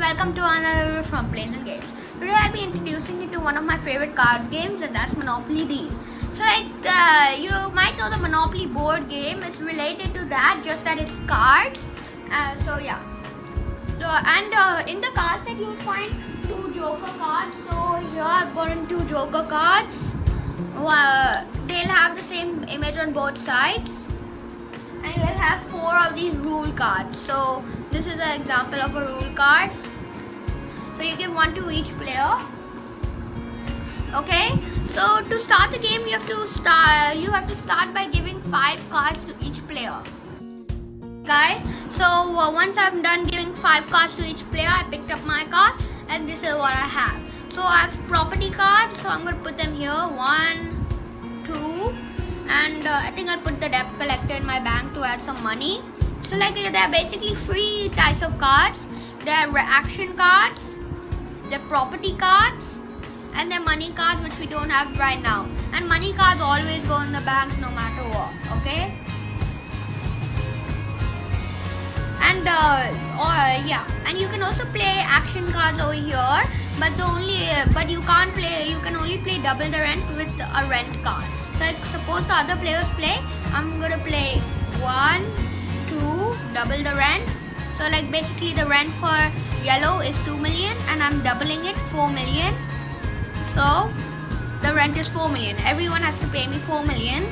welcome to another video from Planes and Games. Today I'll be introducing you to one of my favorite card games and that's Monopoly Deal. So like uh, you might know the Monopoly board game, it's related to that just that it's cards. Uh, so yeah. Uh, and uh, in the card set you'll find two Joker cards. So here I've gotten two Joker cards. They'll have the same image on both sides and you will have four of these rule cards. So this is an example of a rule card. So you give one to each player. Okay. So to start the game, you have to start. You have to start by giving five cards to each player. Guys, so uh, once I'm done giving five cards to each player, I picked up my cards, and this is what I have. So I have property cards. So I'm gonna put them here. One, two, and uh, I think I'll put the debt collector in my bank to add some money. So like there are basically three types of cards. There are action cards, there are property cards, and there are money cards which we don't have right now. And money cards always go in the bank no matter what. Okay. And uh, or yeah, and you can also play action cards over here. But the only but you can't play. You can only play double the rent with a rent card. So like suppose the other players play, I'm gonna play one, two, double the rent. So like basically the rent for yellow is 2 million and I'm doubling it 4 million. So the rent is 4 million. Everyone has to pay me 4 million.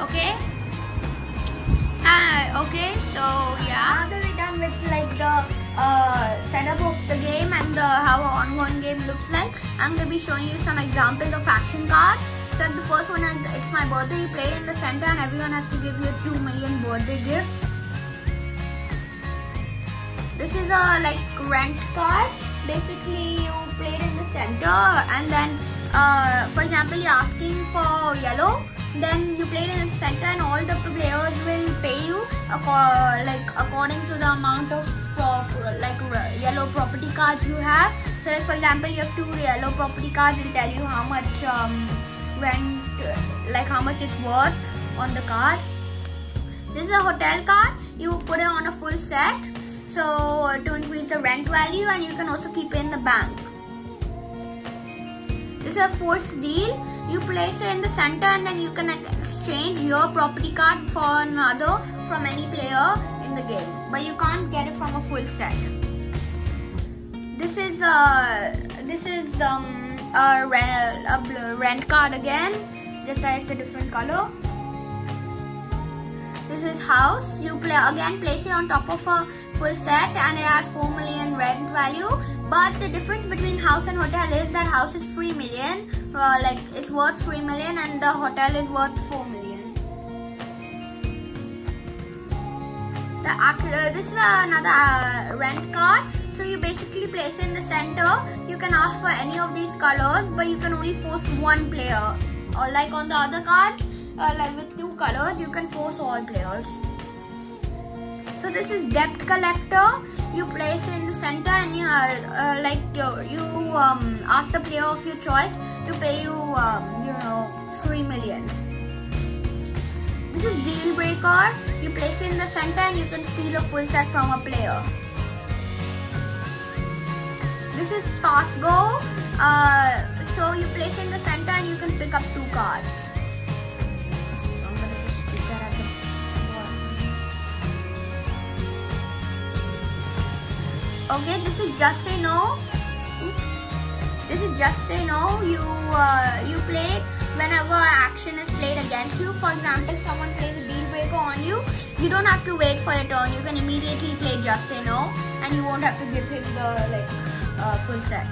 Okay. Uh, okay, so yeah. That we're done with like the uh, setup of the game and the, how an ongoing game looks like, I'm gonna be showing you some examples of action cards. So the first one is it's my birthday. You play in the center and everyone has to give you a 2 million birthday gift. This is a like rent card. Basically you play it in the center and then uh, for example you're asking for yellow then you play it in the center and all the players will pay you like according to the amount of like yellow property cards you have. So like for example you have two yellow property cards will tell you how much um, rent like how much it's worth on the card. This is a hotel card. You put it on a full set so to increase the rent value and you can also keep it in the bank this is a forced deal you place it in the center and then you can exchange your property card for another from any player in the game but you can't get it from a full set this is uh this is um a, rent, a rent card again. This side is a different color. This is house. You play again place it on top of a full set and it has 4 million rent value. But the difference between house and hotel is that house is 3 million. Uh, like it's worth 3 million and the hotel is worth 4 million. The, uh, this is another uh, rent card so you basically place it in the center. You can ask for any of these colors, but you can only force one player. Or like on the other card, uh, like with two colors, you can force all players. So this is debt collector. You place in the center and you uh, uh, like you, you um, ask the player of your choice to pay you, um, you know, three million. This is deal breaker. You place it in the center and you can steal a full set from a player. This is pass go. Uh, so you place in the center and you can pick up two cards. Okay, this is just say no. Oops. This is just say no. You uh, you play whenever action is played against you. For example, someone plays a deal breaker on you. You don't have to wait for your turn. You can immediately play just say no, and you won't have to give him the like uh, full set.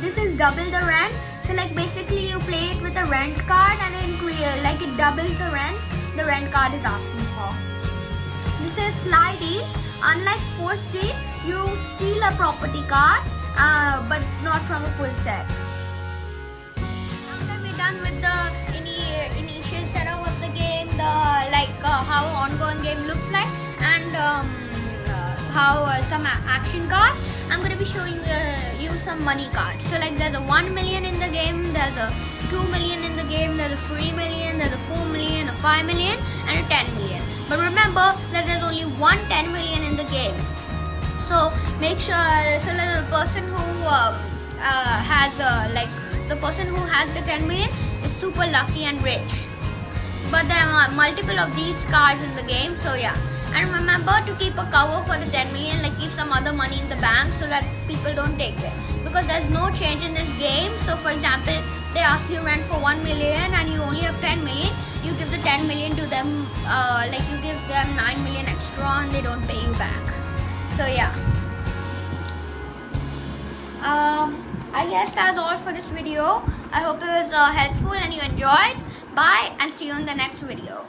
This is double the rent. So like basically you play it with a rent card and in Korea like it doubles the rent the rent card is asking for. This is sly deal. Unlike force deal, you steal a property card uh, but not from a full set. Now that we're done with the initial setup of the game, the like uh, how ongoing game looks like and um, uh, how uh, some action cards. I'm going to be showing uh, you some money cards. So like there's a 1 million in the game, there's a 2 million in the game, there's a 3 million, there's a 4 million, a 5 million and a 10 million. But remember that there's only one 10 million in the game. So make sure so the person who um, uh, has uh, like the person who has the 10 million is super lucky and rich. But there are multiple of these cards in the game, so yeah. And remember to keep a cover for the 10 million, like keep some other money in the bank so that people don't take it. Because there's no change in this game. So for example, ask you rent for 1 million and you only have 10 million, you give the 10 million to them, uh, like you give them 9 million extra and they don't pay you back. So yeah. Um, I guess that's all for this video. I hope it was uh, helpful and you enjoyed. Bye and see you in the next video.